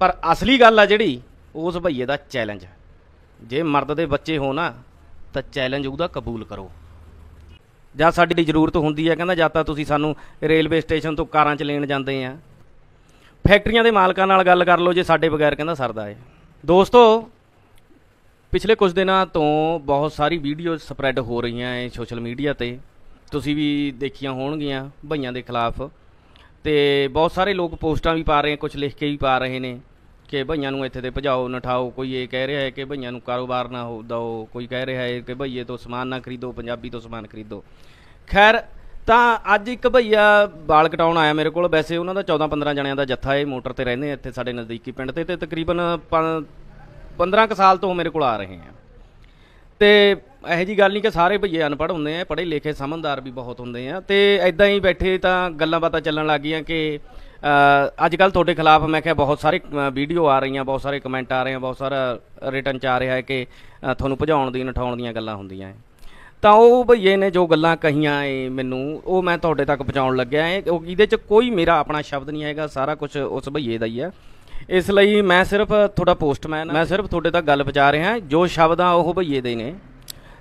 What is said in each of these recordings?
ਪਰ ਅਸਲੀ ਗੱਲ ਆ ਜਿਹੜੀ, ਉਸ ਭਈਏ ਦਾ ਚੈਲੰਜ ਜੇ ਮਰਦ ਦੇ ਬੱਚੇ ਹੋ ਨਾ, ਤਾਂ ਚੈਲੰਜ ਉਹਦਾ ਕਬੂਲ ਕਰੋ। ਜਾਂ ਸਾਡੀ ਜ਼ਰੂਰਤ ਹੁੰਦੀ ਹੈ ਕਹਿੰਦਾ ਜਾਂ ਤਾਂ ਤੁਸੀਂ ਸਾਨੂੰ ਰੇਲਵੇ ਸਟੇਸ਼ਨ ਤੋਂ ਕਾਰਾਂ 'ਚ ਲੈਣ ਜਾਂਦੇ ਆ। ਫੈਕਟਰੀਆਂ ਦੇ ਮਾਲਕਾਂ ਨਾਲ ਗੱਲ ਕਰ ਲਓ, ਜੇ ਸਾਡੇ ਬਗੈਰ ਕਹਿੰਦਾ ਸਰਦਾ ਏ। ਦੋਸਤੋ, ਪਿਛਲੇ ਕੁਝ ਦਿਨਾਂ ਤੋਂ ਬਹੁਤ ਸਾਰੀ ਵੀਡੀਓ ਸਪਰੈਡ ਹੋ ਰਹੀਆਂ ਏ ਸੋਸ਼ਲ ਮੀਡੀਆ ਤੇ। ਤੁਸੀਂ ਵੀ ਦੇਖੀਆਂ ਹੋਣਗੀਆਂ ਭਈਆਂ ਦੇ ਖਿਲਾਫ। ਤੇ ਬਹੁਤ ਸਾਰੇ ਲੋਕ ਪੋਸਟਾਂ ਵੀ ਪਾ ਰਹੇ ਆ ਕੁਝ ਲਿਖ ਕੇ ਵੀ ਪਾ ਰਹੇ ਨੇ ਕਿ ਭਈਆਂ ਨੂੰ ਇੱਥੇ ਤੇ ਭਜਾਓ, ਨਠਾਓ, ਕੋਈ ਇਹ ਕਹਿ ਰਿਹਾ ਹੈ ਕਿ ਭਈਆਂ ਨੂੰ ਕਾਰੋਬਾਰ ਨਾ ਹੋ ਦਿਓ, ਕੋਈ ਕਹਿ ਰਿਹਾ ਹੈ ਕਿ ਭਈਏ ਤੋਂ ਸਮਾਨ ਨਾ ਖਰੀਦੋ, ਪੰਜਾਬੀ ਤੋਂ ਸਮਾਨ ਖਰੀਦੋ। ਖੈਰ, ਤਾਂ ਅੱਜ ਇੱਕ ਭਈਆ ਵਾਲ ਕਟਾਉਣ ਆਇਆ ਮੇਰੇ ਕੋਲ। ਵੈਸੇ ਉਹਨਾਂ ਦਾ 14 15 ਜਣਿਆਂ ਦਾ ਜੱਥਾ ਹੈ, ਮੋਟਰ ਤੇ ਰਹਿੰਦੇ ਇੱਥੇ ਸਾਡੇ ਨਜ਼ਦੀਕੀ ਪਿੰਡ ਤੇ ਤੇ ਤਕਰੀਬਨ 15 ਕੁ ਸਾਲ ਤੋਂ ਮੇਰੇ ਕੋਲ ਆ ਰਹੇ ਹੈ ਤੇ ਇਹੋ ਜੀ ਗੱਲ ਨਹੀਂ ਕਿ ਸਾਰੇ ਭਈਏ ਅਨਪੜ੍ਹ ਹੁੰਦੇ ਆ, ਪੜ੍ਹੇ ਲਿਖੇ ਸਮਝਦਾਰ ਵੀ ਬਹੁਤ ਹੁੰਦੇ ਆ। ਤੇ ਐਦਾਂ ਹੀ ਬੈਠੇ ਤਾਂ ਗੱਲਾਂ ਬਾਤਾਂ ਚੱਲਣ ਲੱਗ ਗਈਆਂ ਕਿ ਅੱਜ ਕੱਲ ਤੁਹਾਡੇ ਖਿਲਾਫ ਮੈਂ ਕਿਹਾ ਬਹੁਤ ਸਾਰੇ ਵੀਡੀਓ ਆ ਰਹੀਆਂ, ਬਹੁਤ ਸਾਰੇ ਕਮੈਂਟ ਆ ਰਹੇ ਆ, ਬਹੁਤ ਸਾਰਾ ਰਿਟਰਨ ਚ ਆ ਰਿਹਾ ਹੈ ਕਿ ਤੁਹਾਨੂੰ ਭਜਾਉਣ ਦੀ, ਨਠਾਉਣ ਦੀਆਂ ਗੱਲਾਂ ਹੁੰਦੀਆਂ ਹੈ। ਤਾਂ ਉਹ ਭਈਏ ਨੇ ਜੋ ਗੱਲਾਂ ਕਹੀਆਂ ਏ ਮੈਨੂੰ, ਉਹ ਮੈਂ ਤੁਹਾਡੇ ਤੱਕ ਪਹੁੰਚਾਉਣ ਲੱਗਿਆ ਏ। ਉਹ ਇਹਦੇ 'ਚ ਕੋਈ ਮੇਰਾ ਆਪਣਾ ਸ਼ਬਦ ਨਹੀਂ ਹੈਗਾ, ਸਾਰਾ ਕੁਝ ਉਸ ਭਈਏ ਦਾ ਹੀ ਆ। ਇਸ ਲਈ ਮੈਂ ਸਿਰਫ ਤੁਹਾਡਾ ਪੋਸਟਮੈਨ ਮੈਂ ਸਿਰਫ ਤੁਹਾਡੇ ਤੱਕ ਗੱਲ ਪਹੁੰਚਾ ਰਿਹਾ ਜੋ ਸ਼ਬਦ ਆ ਉਹ ਭਈਏ ਦੇ ਨੇ।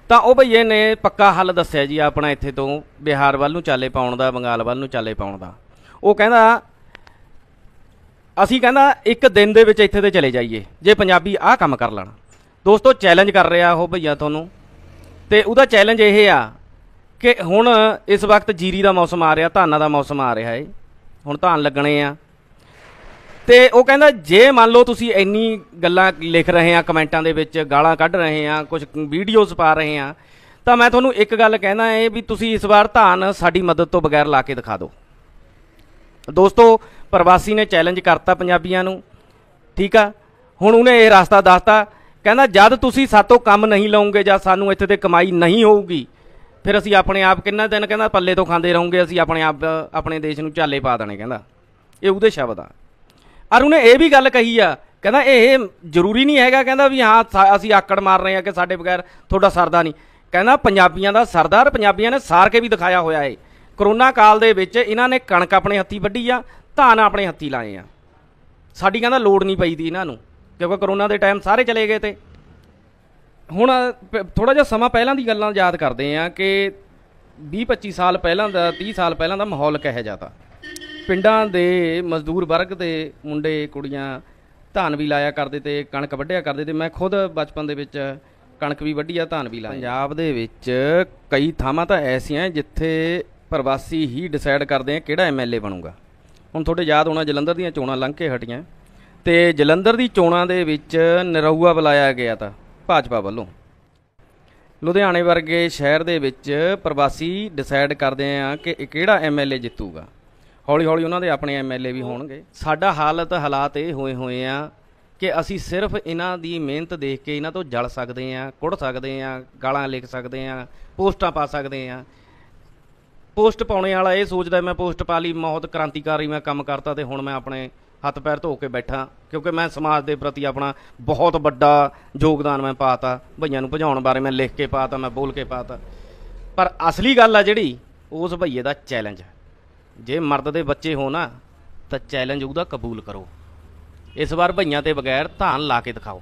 ਤਾਂ ਉਹ ਭਈਏ ਨੇ ਪੱਕਾ ਹੱਲ ਦੱਸਿਆ ਜੀ ਆਪਣਾ ਇੱਥੇ ਤੋਂ ਬਿਹਾਰ ਵੱਲ ਨੂੰ ਚਾਲੇ ਪਾਉਣ ਦਾ ਬੰਗਾਲ ਵੱਲ ਨੂੰ ਚਾਲੇ ਪਾਉਣ ਦਾ। ਉਹ ਕਹਿੰਦਾ ਅਸੀਂ ਕਹਿੰਦਾ ਇੱਕ ਦਿਨ ਦੇ ਵਿੱਚ ਇੱਥੇ ਤੇ ਚਲੇ ਜਾਈਏ ਜੇ ਪੰਜਾਬੀ ਆਹ ਕੰਮ ਕਰ ਲੈਣ। ਦੋਸਤੋ ਚੈਲੰਜ ਕਰ ਰਿਹਾ ਉਹ ਭਈਆ ਤੁਹਾਨੂੰ। ਤੇ ਉਹਦਾ ਚੈਲੰਜ ਇਹ ਆ ਕਿ ਹੁਣ ਇਸ ਵਕਤ ਜੀਰੀ ਦਾ ਮੌਸਮ ਆ ਰਿਹਾ ਧਾਨਾਂ ਦਾ ਮੌਸਮ ਆ ਰਿਹਾ ਏ। ਹੁਣ ਧਾਨ ਲੱਗਣੇ ਆ। ਤੇ ਉਹ ਕਹਿੰਦਾ, ਜੇ ਮੰਨ ਲਓ ਤੁਸੀਂ ਇੰਨੀ ਗੱਲਾਂ ਲਿਖ ਰਹੇ ਆ, ਕਮੈਂਟਾਂ ਦੇ ਵਿੱਚ, ਗਾਲਾਂ ਕੱਢ ਰਹੇ ਆ ਕੁਝ ਵੀਡੀਓਜ਼ ਪਾ ਰਹੇ ਆ, ਤਾਂ ਮੈਂ ਤੁਹਾਨੂੰ ਇੱਕ ਗੱਲ ਕਹਿਣਾ ਏ ਵੀ ਤੁਸੀਂ ਇਸ ਵਾਰ ਧਾਨ ਸਾਡੀ ਮਦਦ ਤੋਂ ਬਗੈਰ ਲਾ ਕੇ ਦਿਖਾ ਦਿਓ। ਦੋਸਤੋ, ਪ੍ਰਵਾਸੀ ਨੇ ਚੈਲੰਜ ਕਰਤਾ ਪੰਜਾਬੀਆਂ ਨੂੰ, ਠੀਕ ਆ? ਹੁਣ ਉਹਨੇ ਇਹ ਰਸਤਾ ਦੱਸਤਾ, ਕਹਿੰਦਾ, ਜਦ ਤੁਸੀਂ ਸਾਤੋਂ ਕੰਮ ਨਹੀਂ ਲਓਗੇ ਜਾਂ ਸਾਨੂੰ ਇੱਥੇ ਤੇ ਕਮਾਈ ਨਹੀਂ ਹੋਊਗੀ, ਫਿਰ ਅਸੀਂ ਆਪਣੇ ਆਪ ਕਿੰਨਾ ਦਿਨ ਕਹਿੰਦਾ, ਪੱਲੇ ਤੋਂ ਖਾਂਦੇ ਰਹੋਗੇ, ਅਸੀਂ ਆਪਣੇ ਆਪ, ਆਪਣੇ ਦੇਸ਼ ਨੂੰ ਝਾਲੇ ਪਾ ਦੇਣੇ, ਕਹਿੰਦਾ। ਇਹ ਉਹਦੇ ਸ਼ਬਦ ਆ ਔਰ ਉਹਨੇ ਇਹ ਵੀ ਗੱਲ ਕਹੀ ਆ, ਕਹਿੰਦਾ ਇਹ ਜ਼ਰੂਰੀ ਨਹੀਂ ਹੈਗਾ, ਕਹਿੰਦਾ ਵੀ ਹਾਂ, ਸਾ- ਅਸੀਂ ਆਕੜ ਮਾਰ ਰਹੇ ਆ ਕਿ ਸਾਡੇ ਬਗੈਰ ਤੁਹਾਡਾ ਸਰਦਾ ਨਹੀਂ। ਕਹਿੰਦਾ ਪੰਜਾਬੀਆਂ ਦਾ ਸਰਦਾਰ, ਪੰਜਾਬੀਆਂ ਨੇ ਸਾਰ ਕੇ ਵੀ ਦਿਖਾਇਆ ਹੋਇਆ ਏ। ਕਰੋਨਾ ਕਾਲ ਦੇ ਵਿੱਚ ਇਹਨਾਂ ਨੇ ਕਣਕ ਆਪਣੇ ਹੱਥੀ ਵੱਢੀ ਆ, ਧਾਨ ਆਪਣੇ ਹੱਥੀ ਲਾਏ ਆ। ਸਾਡੀ ਕਹਿੰਦਾ ਲੋੜ ਨਹੀਂ ਪਈ ਦੀ ਇਹਨਾਂ ਨੂੰ, ਕਿਉਂਕਿ ਕਰੋਨਾ ਦੇ ਟਾਈਮ ਸਾਰੇ ਚਲੇ ਗਏ ਤੇ। ਹੁਣ ਥੋੜਾ ਜਿਹਾ ਸਮਾਂ ਪਹਿਲਾਂ ਦੀ ਗੱਲਾਂ ਯਾਦ ਕਰਦੇ ਆ ਕਿ 20 25 ਸਾਲ ਪਹਿਲਾਂ ਦਾ 30 ਸਾਲ ਪਹਿਲਾਂ ਦਾ ਮਾਹੌਲ ਕਿਹੋ ਜਿਹਾ ਤਾ। ਪਿੰਡਾਂ ਦੇ ਮਜ਼ਦੂਰ ਵਰਗ ਦੇ ਮੁੰਡੇ, ਕੁੜੀਆਂ ਧਾਨ ਵੀ ਲਾਇਆ ਕਰਦੇ ਤੇ ਕਣਕ ਵੱਢਿਆ ਕਰਦੇ ਤੇ ਮੈਂ ਖੁਦ ਬਚਪਨ ਦੇ ਵਿੱਚ ਕਣਕ ਵੀ ਵੱਢੀ ਆ, ਧਾਨ ਵੀ ਲਾਇਆ। ਪੰਜਾਬ ਦੇ ਵਿੱਚ ਕਈ ਥਾਵਾਂ ਤਾਂ ਐਸੀਆਂ ਜਿੱਥੇ ਪ੍ਰਵਾਸੀ ਹੀ ਡਿਸਾਈਡ ਕਰਦੇ ਆ ਕਿਹੜਾ ਐਮਐਲਏ ਬਣੂਗਾ। ਹੁਣ ਤੁਹਾਡੇ ਯਾਦ ਹੋਣਾ ਜਲੰਧਰ ਦੀਆਂ ਚੋਣਾਂ ਲੰਘ ਕੇ ਹਟੀਆਂ। ਤੇ ਜਲੰਧਰ ਦੀ ਚੋਣਾਂ ਦੇ ਵਿੱਚ ਨਰਊਆ ਬੁਲਾਇਆ ਗਿਆ ਤਾਂ ਭਾਜਪਾ ਵੱਲੋਂ। ਲੁਧਿਆਣੇ ਵਰਗੇ ਸ਼ਹਿਰ ਦੇ ਵਿੱਚ ਪ੍ਰਵਾਸੀ ਡਿਸਾਈਡ ਕਰਦੇ ਆ ਕਿ ਇਹ ਕਿਹੜਾ ਐਮਐਲਏ ਜਿੱਤੂਗਾ। ਹੌਲੀ ਹੌਲੀ ਉਹਨਾਂ ਦੇ ਆਪਣੇ ਐਮਐਲਏ ਵੀ ਹੋਣਗੇ। ਸਾਡਾ ਹਾਲਤ ਹਾਲਾਤ ਇਹ ਹੋਏ ਹੋਏ ਆ ਕਿ ਅਸੀਂ ਸਿਰਫ ਇਹਨਾਂ ਦੀ ਮਿਹਨਤ ਦੇਖ ਕੇ ਇਹਨਾਂ ਤੋਂ ਜਲ ਸਕਦੇ ਆ, ਕੁੜ ਸਕਦੇ ਆ, ਗਾਲਾਂ ਲਿਖ ਸਕਦੇ ਆ, ਪੋਸਟਾਂ ਪਾ ਸਕਦੇ ਆ। ਪੋਸਟ ਪਾਉਣੇ ਵਾਲਾ ਇਹ ਸੋਚਦਾ ਮੈਂ ਪੋਸਟ ਪਾ ਲਈ ਬਹੁਤ ਕ੍ਰਾਂਤੀਕਾਰੀ ਮੈਂ ਕੰਮ ਕਰਤਾ ਤੇ ਹੁਣ ਮੈਂ ਆਪਣੇ ਹੱਥ ਪੈਰ ਧੋ ਕੇ ਬੈਠਾ। ਕਿਉਂਕਿ ਮੈਂ ਸਮਾਜ ਦੇ ਪ੍ਰਤੀ ਆਪਣਾ ਬਹੁਤ ਵੱਡਾ ਯੋਗਦਾਨ ਮੈਂ ਪਾਤਾ। ਭਈਆਂ ਨੂੰ ਭਜਾਉਣ ਬਾਰੇ ਮੈਂ ਲਿਖ ਕੇ ਪਾਤਾ, ਮੈਂ ਬੋਲ ਕੇ ਪਾਤਾ। ਪਰ ਅਸਲੀ ਗੱਲ ਆ ਜਿਹੜੀ, ਉਸ ਭਈਏ ਦਾ ਚੈਲੰਜ ਹੈ ਜੇ ਮਰਦ ਦੇ ਬੱਚੇ ਹੋ ਨਾ, ਤਾਂ ਚੈਲੰਜ ਉਹਦਾ ਕਬੂਲ ਕਰੋ। ਇਸ ਵਾਰ ਭਈਆਂ ਤੇ ਬਗੈਰ ਧਾਨ ਲਾ ਕੇ ਦਿਖਾਓ।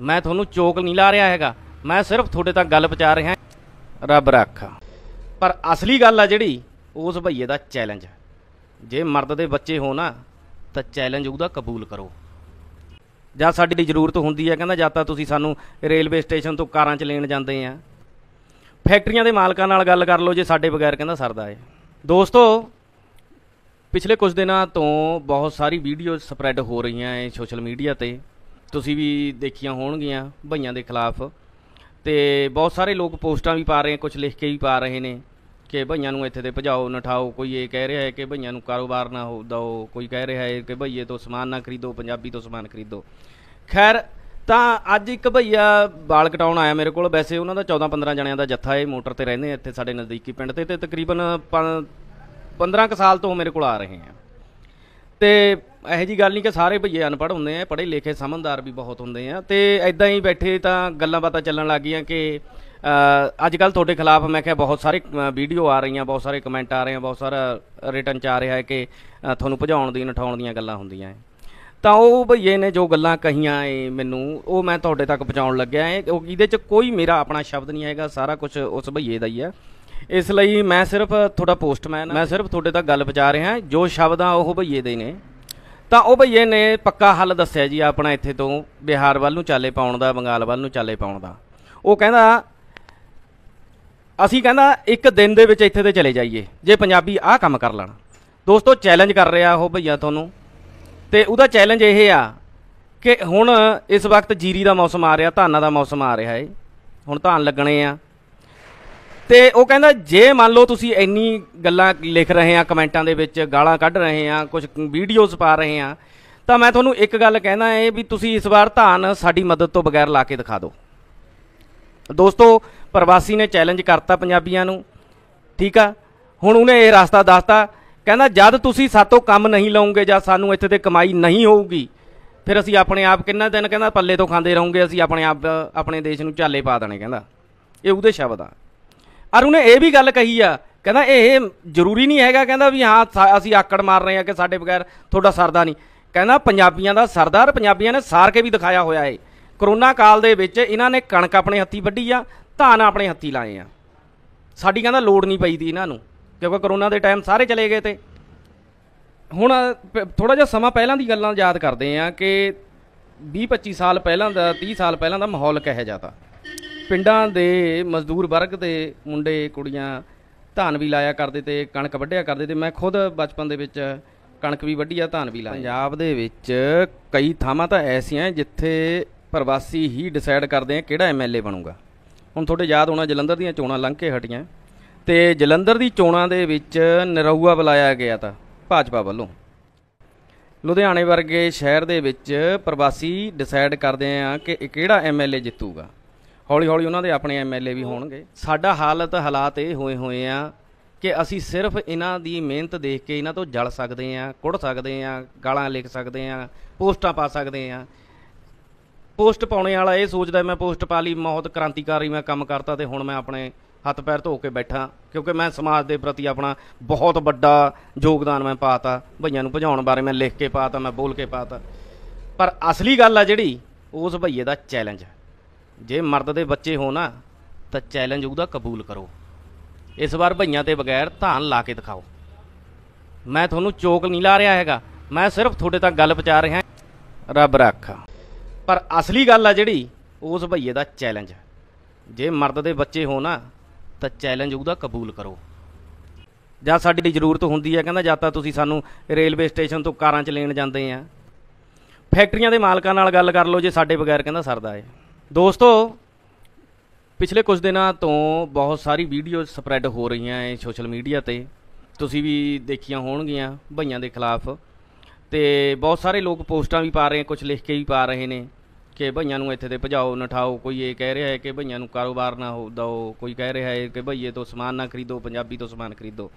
ਮੈਂ ਤੁਹਾਨੂੰ ਚੋਕ ਨਹੀਂ ਲਾ ਰਿਹਾ ਹੈਗਾ, ਮੈਂ ਸਿਰਫ ਤੁਹਾਡੇ ਤੱਕ ਗੱਲ ਪਹੁੰਚਾ ਰਿਹਾ ਰੱਬ ਰੱਖਾ। ਪਰ ਅਸਲੀ ਗੱਲ ਆ ਜਿਹੜੀ, ਉਸ ਭਈਏ ਦਾ ਚੈਲੰਜ ਜੇ ਮਰਦ ਦੇ ਬੱਚੇ ਹੋ ਨਾ, ਤਾਂ ਚੈਲੰਜ ਉਹਦਾ ਕਬੂਲ ਕਰੋ। ਜਾਂ ਸਾਡੀ ਜ਼ਰੂਰਤ ਹੁੰਦੀ ਹੈ ਕਹਿੰਦਾ ਜਾਂ ਤਾਂ ਤੁਸੀਂ ਸਾਨੂੰ ਰੇਲਵੇ ਸਟੇਸ਼ਨ ਤੋਂ ਕਾਰਾਂ 'ਚ ਲੈਣ ਜਾਂਦੇ ਆ। ਫੈਕਟਰੀਆਂ ਦੇ ਮਾਲਕਾਂ ਨਾਲ ਗੱਲ ਕਰ ਲਓ, ਜੇ ਸਾਡੇ ਬਗੈਰ ਕਹਿੰਦਾ ਸਰਦਾ ਏ ਦੋਸਤੋ, ਪਿਛਲੇ ਕੁਝ ਦਿਨਾਂ ਤੋਂ ਬਹੁਤ ਸਾਰੀ ਵੀਡੀਓ ਸਪਰੈਡ ਹੋ ਰਹੀਆਂ ਏ ਸੋਸ਼ਲ ਮੀਡੀਆ ਤੇ। ਤੁਸੀਂ ਵੀ ਦੇਖੀਆਂ ਹੋਣਗੀਆਂ ਭਈਆਂ ਦੇ ਖਿਲਾਫ। ਤੇ ਬਹੁਤ ਸਾਰੇ ਲੋਕ ਪੋਸਟਾਂ ਵੀ ਪਾ ਰਹੇ ਆ ਕੁਝ ਲਿਖ ਕੇ ਵੀ ਪਾ ਰਹੇ ਨੇ ਕਿ ਭਈਆਂ ਨੂੰ ਇੱਥੇ ਤੇ ਭਜਾਓ, ਨਠਾਓ। ਕੋਈ ਇਹ ਕਹਿ ਰਿਹਾ ਹੈ ਕਿ ਭਈਆਂ ਨੂੰ ਕਾਰੋਬਾਰ ਨਾ ਹੋ ਦਿਓ। ਕੋਈ ਕਹਿ ਰਿਹਾ ਹੈ ਕਿ ਭਈਏ ਤੋਂ ਸਮਾਨ ਨਾ ਖਰੀਦੋ, ਪੰਜਾਬੀ ਤੋਂ ਸਮਾਨ ਖਰੀਦੋ। ਖੈਰ ਤਾਂ ਅੱਜ ਇੱਕ ਭਈਆ ਵਾਲ ਕਟਾਉਣ ਆਇਆ ਮੇਰੇ ਕੋਲ। ਵੈਸੇ ਉਹਨਾਂ ਦਾ 14 15 ਜਣਿਆਂ ਦਾ ਜੱਥਾ ਹੈ ਮੋਟਰ ਤੇ ਰਹਿੰਦੇ ਇੱਥੇ ਸਾਡੇ ਨਜ਼ਦੀਕੀ ਪਿੰਡ ਤੇ ਤੇ ਤਕਰੀਬਨ 15 ਕੁ ਸਾਲ ਤੋਂ ਮੇਰੇ ਕੋਲ ਆ ਰਹੇ ਆ। ਤੇ ਇਹੋ ਜੀ ਗੱਲ ਨਹੀਂ ਕਿ ਸਾਰੇ ਭਈਏ ਅਨਪੜ੍ਹ ਹੁੰਦੇ ਆ, ਪੜ੍ਹੇ ਲਿਖੇ ਸਮਝਦਾਰ ਵੀ ਬਹੁਤ ਹੁੰਦੇ ਆ। ਤੇ ਐਦਾਂ ਹੀ ਬੈਠੇ ਤਾਂ ਗੱਲਾਂ ਬਾਤਾਂ ਚੱਲਣ ਲੱਗ ਗਈਆਂ ਕਿ ਅੱਜ ਕੱਲ ਤੁਹਾਡੇ ਖਿਲਾਫ ਮੈਂ ਕਿਹਾ ਬਹੁਤ ਸਾਰੇ ਵੀਡੀਓ ਆ ਰਹੀਆਂ, ਬਹੁਤ ਸਾਰੇ ਕਮੈਂਟ ਆ ਰਹੇ ਆ, ਬਹੁਤ ਸਾਰਾ ਰਿਟਰਨ ਚ ਆ ਰਿਹਾ ਹੈ ਕਿ ਤੁਹਾਨੂੰ ਭਜਾਉਣ ਦੀ, ਨਠਾਉਣ ਦੀਆਂ ਗੱਲਾਂ ਹੁੰਦੀਆਂ ਹੈ। ਤਾਂ ਉਹ ਭਈਏ ਨੇ ਜੋ ਗੱਲਾਂ ਕਹੀਆਂ ਏ ਮੈਨੂੰ, ਉਹ ਮੈਂ ਤੁਹਾਡੇ ਤੱਕ ਪਹੁੰਚਾਉਣ ਲੱਗਿਆ ਏ। ਉਹ ਇਹਦੇ ਚ ਕੋਈ ਮੇਰਾ ਆਪਣਾ ਸ਼ਬਦ ਨਹੀਂ ਹੈਗਾ, ਸਾਰਾ ਕੁਝ ਉਸ ਭਈਏ ਦਾ ਹੀ ਹੈ ਇਸ ਲਈ ਮੈਂ ਸਿਰਫ ਤੁਹਾਡਾ ਪੋਸਟਮੈਨ ਮੈਂ ਸਿਰਫ ਤੁਹਾਡੇ ਤੱਕ ਗੱਲ ਪਹੁੰਚਾ ਰਿਹਾ, ਜੋ ਸ਼ਬਦ ਆ ਉਹ ਭਈਏ ਦੇ ਨੇ। ਤਾਂ ਉਹ ਭਈਏ ਨੇ ਪੱਕਾ ਹੱਲ ਦੱਸਿਆ ਜੀ ਆਪਣਾ ਇੱਥੇ ਤੋਂ, ਬਿਹਾਰ ਵੱਲ ਨੂੰ ਚਾਲੇ ਪਾਉਣ ਦਾ, ਬੰਗਾਲ ਵੱਲ ਨੂੰ ਚਾਲੇ ਪਾਉਣ ਦਾ। ਉਹ ਕਹਿੰਦਾ, ਅਸੀਂ ਕਹਿੰਦਾ ਇੱਕ ਦਿਨ ਦੇ ਵਿੱਚ ਇੱਥੇ ਤੇ ਚਲੇ ਜਾਈਏ, ਜੇ ਪੰਜਾਬੀ ਆਹ ਕੰਮ ਕਰ ਲੈਣ। ਦੋਸਤੋ ਚੈਲੰਜ ਕਰ ਰਿਹਾ ਉਹ ਭਈਆ ਤੁਹਾਨੂੰ। ਤੇ ਉਹਦਾ ਚੈਲੰਜ ਇਹ ਆ ਕਿ ਹੁਣ ਇਸ ਵਕਤ ਜੀਰੀ ਦਾ ਮੌਸਮ ਆ ਰਿਹਾ, ਧਾਨਾਂ ਦਾ ਮੌਸਮ ਆ ਰਿਹਾ ਏ। ਹੁਣ ਧਾਨ ਲੱਗਣੇ ਆ। ਤੇ ਉਹ ਕਹਿੰਦਾ, ਜੇ ਮੰਨ ਲਓ ਤੁਸੀਂ ਇੰਨੀ ਗੱਲਾਂ ਲਿਖ ਰਹੇ ਆ, ਕਮੈਂਟਾਂ ਦੇ ਵਿੱਚ, ਗਾਲਾਂ ਕੱਢ ਰਹੇ ਆ ਕੁਝ ਵੀਡੀਓਜ਼ ਪਾ ਰਹੇ ਆ, ਤਾਂ ਮੈਂ ਤੁਹਾਨੂੰ ਇੱਕ ਗੱਲ ਕਹਿਣਾ ਏ ਵੀ ਤੁਸੀਂ ਇਸ ਵਾਰ ਧਾਨ ਸਾਡੀ ਮਦਦ ਤੋਂ ਬਗੈਰ ਲਾ ਕੇ ਦਿਖਾ ਦਿਓ। ਦੋਸਤੋ, ਪ੍ਰਵਾਸੀ ਨੇ ਚੈਲੰਜ ਕਰਤਾ ਪੰਜਾਬੀਆਂ ਨੂੰ। ਠੀਕ ਆ? ਹੁਣ ਉਹਨੇ ਇਹ ਰਸਤਾ ਦੱਸਤਾ ਕਹਿੰਦਾ, ਜਦ ਤੁਸੀਂ ਸਾਤੋਂ ਕੰਮ ਨਹੀਂ ਲਓਗੇ ਜਾਂ ਸਾਨੂੰ ਇੱਥੇ ਤੇ ਕਮਾਈ ਨਹੀਂ ਹੋਊਗੀ, ਫਿਰ ਅਸੀਂ ਆਪਣੇ ਆਪ ਕਿੰਨਾ ਦਿਨ ਕਹਿੰਦਾ, ਪੱਲੇ ਤੋਂ ਖਾਂਦੇ ਰਹੋਗੇ, ਅਸੀਂ ਆਪਣੇ ਆਪ, ਆਪਣੇ ਦੇਸ਼ ਨੂੰ ਝਾਲੇ ਪਾ ਦੇਣੇ ਕਹਿੰਦਾ। ਇਹ ਉਹਦੇ ਸ਼ਬਦ ਆ। ਔਰ ਉਹਨੇ ਇਹ ਵੀ ਗੱਲ ਕਹੀ ਆ, ਕਹਿੰਦਾ, ਇਹ ਜ਼ਰੂਰੀ ਨਹੀਂ ਹੈਗਾ ਕਹਿੰਦਾ ਵੀ ਹਾਂ, ਸਾ- ਅਸੀਂ ਆਕੜ ਮਾਰ ਰਹੇ ਆ ਕਿ ਸਾਡੇ ਬਗੈਰ ਤੁਹਾਡਾ ਸਰਦਾ ਨਹੀਂ। ਕਹਿੰਦਾ, ਪੰਜਾਬੀਆਂ ਦਾ ਸਰਦਾਰ ਪੰਜਾਬੀਆਂ ਨੇ ਸਾਰ ਕੇ ਵੀ ਦਿਖਾਇਆ ਹੋਇਆ ਏ। ਕਰੋਨਾ ਕਾਲ ਦੇ ਵਿੱਚ ਇਹਨਾਂ ਨੇ ਕਣਕ ਆਪਣੇ ਹੱਥੀ ਵੱਢੀ ਆ, ਧਾਨ ਆਪਣੇ ਹੱਥੀ ਲਾਏ ਆ। ਸਾਡੀ ਕਹਿੰਦਾ ਲੋੜ ਨਹੀਂ ਪਈ ਦੀ ਇਹਨਾਂ ਨੂੰ। ਕਿਉਂਕਿ ਕਰੋਨਾ ਦੇ ਟਾਈਮ ਸਾਰੇ ਚਲੇ ਗਏ ਤੇ। ਹੁਣ ਥੋੜਾ ਜਿਹਾ ਸਮਾਂ ਪਹਿਲਾਂ ਦੀ ਗੱਲਾਂ ਯਾਦ ਕਰਦੇ ਆ ਕਿ 20 25 ਸਾਲ ਪਹਿਲਾਂ ਦਾ 30 ਸਾਲ ਪਹਿਲਾਂ ਦਾ ਮਾਹੌਲ ਕਿਹੋ ਜਿਹਾ ਤਾ। ਪਿੰਡਾਂ ਦੇ ਮਜ਼ਦੂਰ ਵਰਗ ਦੇ ਮੁੰਡੇ, ਕੁੜੀਆਂ ਧਾਨ ਵੀ ਲਾਇਆ ਕਰਦੇ ਤੇ, ਕਣਕ ਵੱਢਿਆ ਕਰਦੇ ਤੇ। ਮੈਂ ਖੁਦ ਬਚਪਨ ਦੇ ਵਿੱਚ ਕਣਕ ਵੀ ਵੱਢੀ ਆ, ਧਾਨ ਵੀ ਲਾਇਆ। ਪੰਜਾਬ ਦੇ ਵਿੱਚ ਕਈ ਥਾਵਾਂ ਤਾਂ ਐਸੀਆਂ ਜਿੱਥੇ ਪ੍ਰਵਾਸੀ ਹੀ ਡਿਸਾਈਡ ਕਰਦੇ ਆ ਕਿਹੜਾ ਐਮਐਲਏ ਬਣੂਗਾ। ਹੁਣ ਤੁਹਾਡੇ ਯਾਦ ਹੋਣਾ ਜਲੰਧਰ ਦੀਆਂ ਚੋਣਾਂ ਲੰਘ ਕੇ ਹਟੀਆਂ। ਤੇ ਜਲੰਧਰ ਦੀ ਚੋਣਾਂ ਦੇ ਵਿੱਚ ਨਰਊਆ ਬੁਲਾਇਆ ਗਿਆ ਤਾਂ ਭਾਜਪਾ ਵੱਲੋਂ। ਲੁਧਿਆਣੇ ਵਰਗੇ ਸ਼ਹਿਰ ਦੇ ਵਿੱਚ ਪ੍ਰਵਾਸੀ ਡਿਸਾਈਡ ਕਰਦੇ ਆ ਕਿ ਇਹ ਕਿਹੜਾ ਐਮਐਲਏ ਜਿੱਤੂਗਾ। ਹੌਲੀ ਹੌਲੀ ਉਹਨਾਂ ਦੇ ਆਪਣੇ ਐਮਐਲਏ ਵੀ ਹੋਣਗੇ। ਸਾਡਾ ਹਾਲਤ, ਹਾਲਾਤ ਇਹ ਹੋਏ ਹੋਏ ਆ ਕਿ ਅਸੀਂ ਸਿਰਫ ਇਹਨਾਂ ਦੀ ਮਿਹਨਤ ਦੇਖ ਕੇ ਇਹਨਾਂ ਤੋਂ ਜਲ ਸਕਦੇ ਆ ਕੁੜ ਸਕਦੇ ਆ ਗਾਲਾਂ ਲਿਖ ਸਕਦੇ ਆ ਪੋਸਟਾਂ ਪਾ ਸਕਦੇ ਆ ਪੋਸਟ ਪਾਉਣੇ ਵਾਲਾ ਇਹ ਸੋਚਦਾ, ਮੈਂ ਪੋਸਟ ਪਾ ਲਈ ਬਹੁਤ ਕ੍ਰਾਂਤੀਕਾਰੀ ਮੈਂ ਕੰਮ ਕਰਤਾ ਤੇ ਹੁਣ ਮੈਂ ਆਪਣੇ ਹੱਥ ਪੈਰ ਧੋ ਕੇ ਬੈਠਾ, ਕਿਉਂਕਿ ਮੈਂ ਸਮਾਜ ਦੇ ਪ੍ਰਤੀ ਆਪਣਾ ਬਹੁਤ ਵੱਡਾ ਯੋਗਦਾਨ ਮੈਂ ਪਾਤਾ, ਭਈਆਂ ਨੂੰ ਭਜਾਉਣ ਬਾਰੇ ਮੈਂ ਲਿਖ ਕੇ ਪਾਤਾ, ਮੈਂ ਬੋਲ ਕੇ ਪਾਤਾ। ਪਰ ਅਸਲੀ ਗੱਲ ਆ ਜਿਹੜੀ, ਉਸ ਭਈਏ ਦਾ ਚੈਲੰਜ ਜੇ ਮਰਦ ਦੇ ਬੱਚੇ ਹੋ ਨਾ, ਤਾਂ ਚੈਲੰਜ ਉਹਦਾ ਕਬੂਲ ਕਰੋ। ਇਸ ਵਾਰ ਭਈਆਂ ਤੇ ਬਗੈਰ ਧਾਨ ਲਾ ਕੇ ਦਿਖਾਓ। ਮੈਂ ਤੁਹਾਨੂੰ ਚੋਕ ਨਹੀਂ ਲਾ ਰਿਹਾ ਹੈਗਾ, ਮੈਂ ਸਿਰਫ ਤੁਹਾਡੇ ਤੱਕ ਗੱਲ ਪਹੁੰਚਾ ਰਿਹਾ ਰੱਬ ਰੱਖਾ। ਪਰ ਅਸਲੀ ਗੱਲ ਆ ਜਿਹੜੀ, ਉਸ ਭਈਏ ਦਾ ਚੈਲੰਜ ਜੇ ਮਰਦ ਦੇ ਬੱਚੇ ਹੋ ਨਾ ਤਾਂ ਚੈਲੰਜ ਉਹਦਾ ਕਬੂਲ ਕਰੋ। ਜਾਂ ਸਾਡੀ ਜ਼ਰੂਰਤ ਹੁੰਦੀ ਹੈ, ਕਹਿੰਦਾ ਜਾਂ ਤਾਂ ਤੁਸੀਂ ਸਾਨੂੰ ਰੇਲਵੇ ਸਟੇਸ਼ਨ ਤੋਂ ਕਾਰਾਂ 'ਚ ਲੈਣ ਜਾਂਦੇ ਆ। ਫੈਕਟਰੀਆਂ ਦੇ ਮਾਲਕਾਂ ਨਾਲ ਗੱਲ ਕਰ ਲਓ, ਜੇ ਸਾਡੇ ਬਗੈਰ ਕਹਿੰਦਾ ਸਰਦਾ ਹੈ। ਦੋਸਤੋ, ਪਿਛਲੇ ਕੁਝ ਦਿਨਾਂ ਤੋਂ ਬਹੁਤ ਸਾਰੀ ਵੀਡੀਓ ਸਪਰੈਡ ਹੋ ਰਹੀਆਂ ਏ ਸੋਸ਼ਲ ਮੀਡੀਆ ਤੇ। ਤੁਸੀਂ ਵੀ ਦੇਖੀਆਂ ਹੋਣਗੀਆਂ ਭਈਆਂ ਦੇ ਖਿਲਾਫ। ਤੇ ਬਹੁਤ ਸਾਰੇ ਲੋਕ ਪੋਸਟਾਂ ਵੀ ਪਾ ਰਹੇ ਕੁਝ ਲਿਖ ਕੇ ਵੀ ਪਾ ਰਹੇ ਨੇ। ਕਿ ਭਈਆਂ ਨੂੰ ਇੱਥੇ ਤੇ ਭਜਾਓ, ਨਠਾਓ, ਕੋਈ ਇਹ ਕਹਿ ਰਿਹਾ ਹੈ ਕਿ ਭਈਆਂ ਨੂੰ ਕਾਰੋਬਾਰ ਨਾ ਹੋ ਦਿਓ, ਕੋਈ ਕਹਿ ਰਿਹਾ ਹੈ ਕਿ ਭਈਏ ਤੋਂ ਸਮਾਨ ਨਾ ਖਰੀਦੋ, ਪੰਜਾਬੀ ਤੋਂ ਸਮਾਨ ਖਰੀਦੋ।